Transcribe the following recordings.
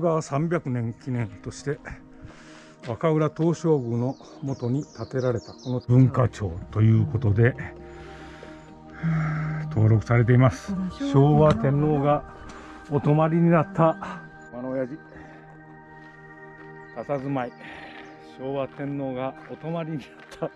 徳川300年記念として若浦東照宮の元に建てられたこの文化庁ということで登録されています。昭和天皇がお泊まりになったあの親父佇まい。昭和天皇がお泊まりになった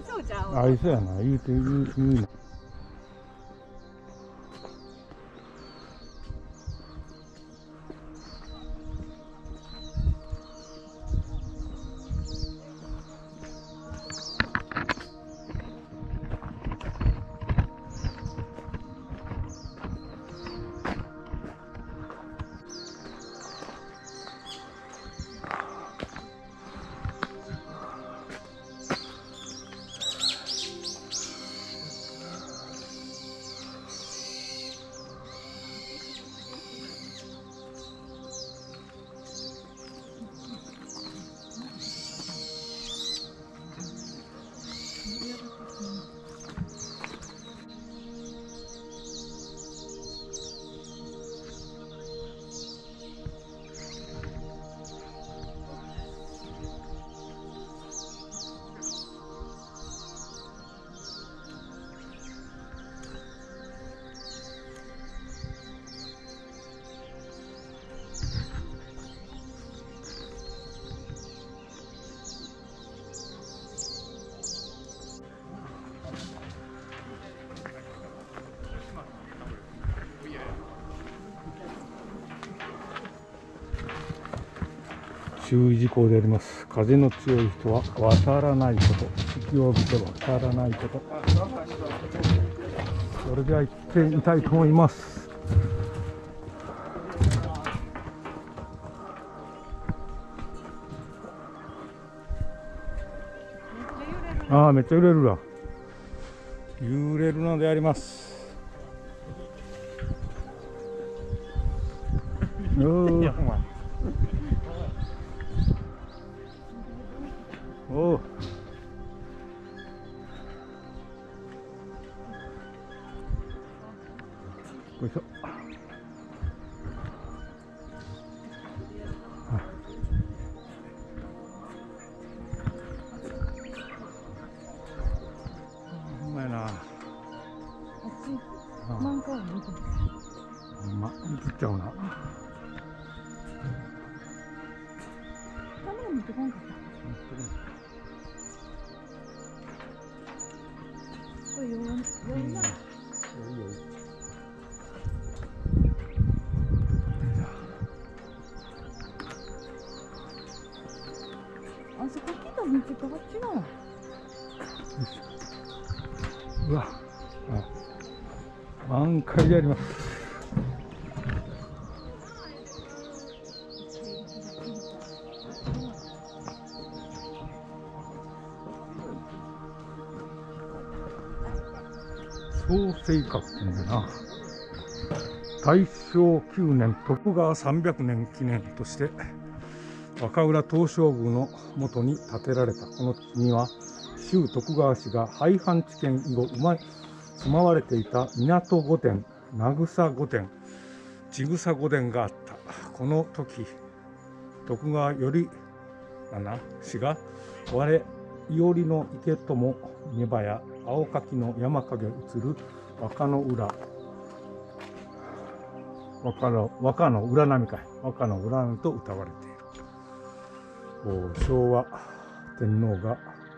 合いそうじゃん。合いそうやな。言うて言う言うな。注意事項であります。風の強い人は渡らないこと。隙を見て渡らないこと。それでは行ってみたいと思います。ああめっちゃ揺れるわ。揺れるのであります。おーおうよた道とあっちな。うわあ満開であります創生閣ってんだな。大正9年徳川300年記念として若浦東照宮の元に建てられたこの地には旧徳川氏が廃藩置県以後うま住まわれていた港御殿渚御殿千草御殿があった。この時徳川頼七氏が我伊織の池とも根場や青柿の山影映る若の浦。若の若の浦波かい。若の浦波と歌われている。昭和天皇が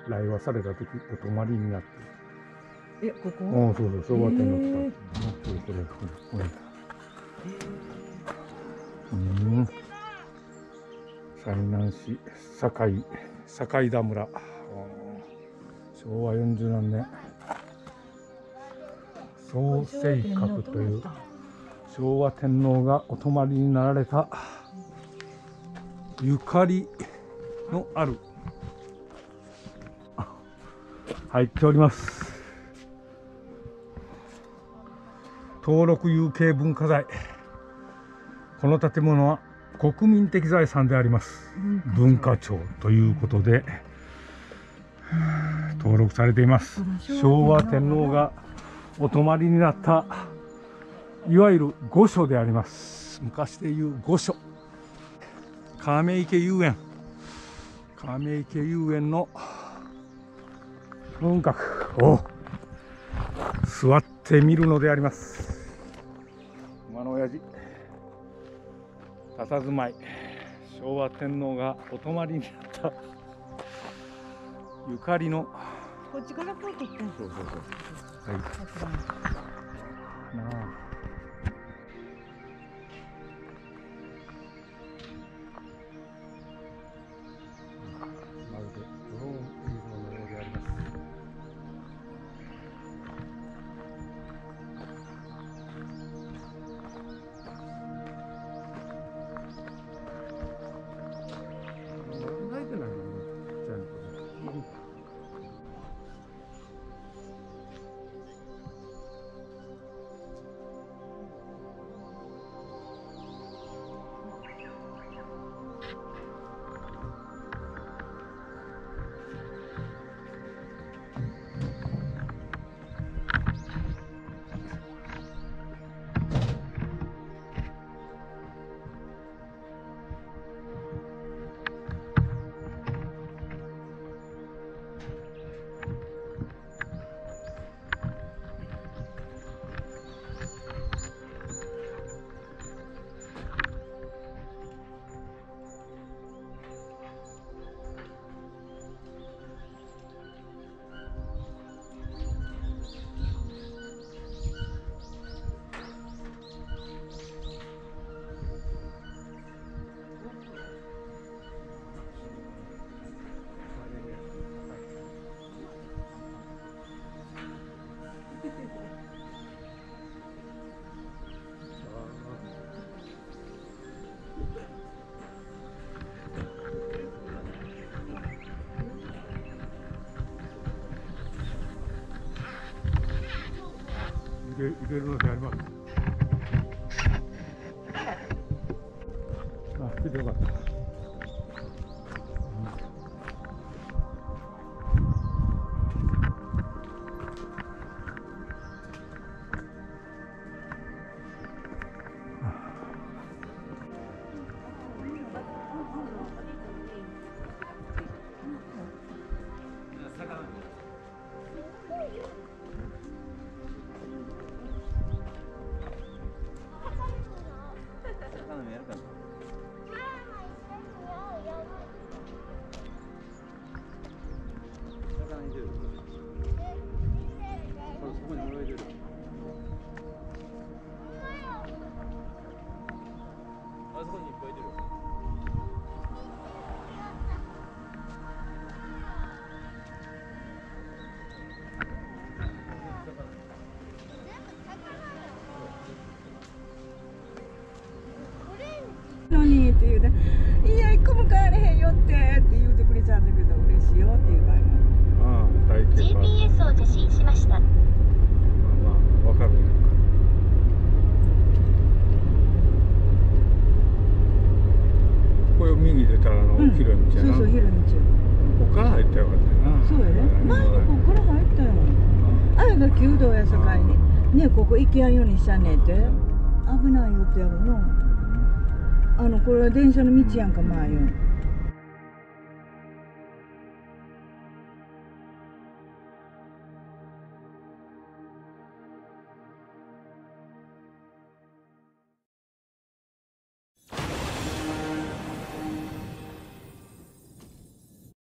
来和された時お泊まりになって。いるえここ？うんそうそう昭和天皇へー。とかそうこれこれこれうん。最南市堺堺田村。うん昭和40何年。創世閣という昭和天皇がお泊まりになられたゆかりのある。入っております。登録有形文化財。この建物は国民的財産であります。文化庁ということで登録されています。昭和天皇がお泊まりになったいわゆる御所であります。昔でいう御所。亀池遊園。亀池遊園の文閣を座ってみるのであります。馬の親父佇まい昭和天皇がお泊まりになったゆかりのこっちからこう撮ってそうそうそう。はい。なあ入れ入れるのって言うて「いや一個も帰れへんよって」って言うてくれちゃうんだけど嬉しいよって言うたんやああ、大形は。GPS を受信しました。まあまあ、わかるんやんか。これを右出たらあの、うん広い道やな。そうそう広い道ここから入ったらよかったよな。そうやね前にここから入ったよあれが弓道やさかいにねここ行きやんようにしたねって危ないよってやろのあのこれは電車の道やんか前よ